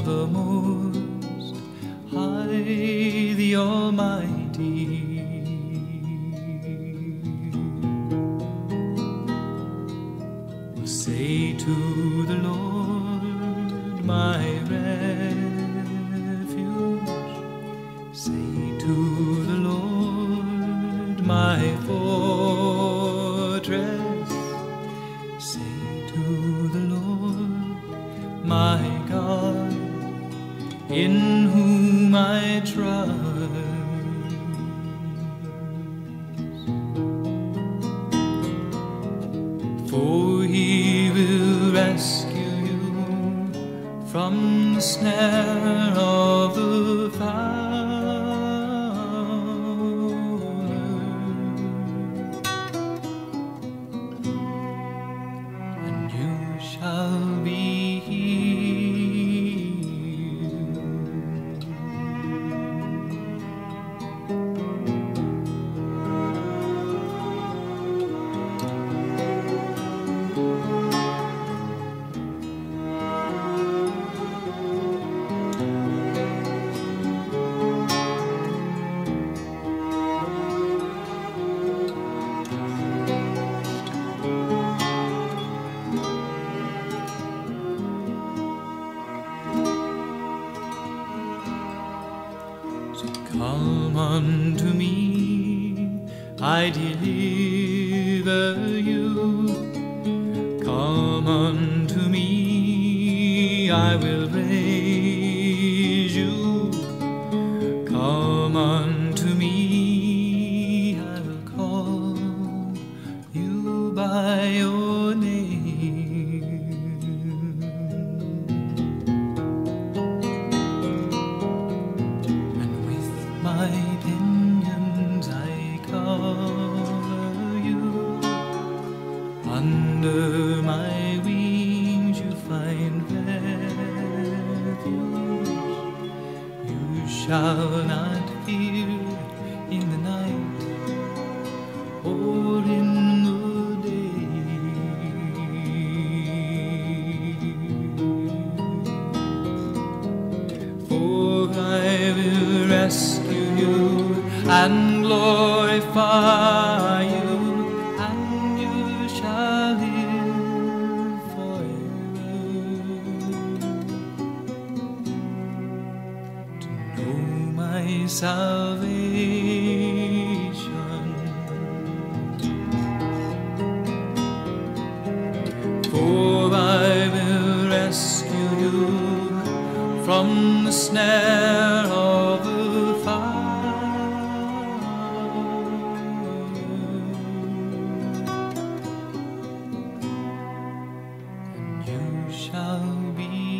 Most High, the Almighty. Say to the Lord, my refuge. Say to the Lord, my fortress. Say to the Lord, my in whom I trust. For he will rescue you from the snare of the fowler, come unto me, I deliver you. Come unto me, I will raise you. Come unto me, I will call you by your Under my wings you find refuge. You shall not fear in the night or in the day. For I will rescue you and glorify you, my salvation. For I will rescue you from the snare of the fire. And you shall be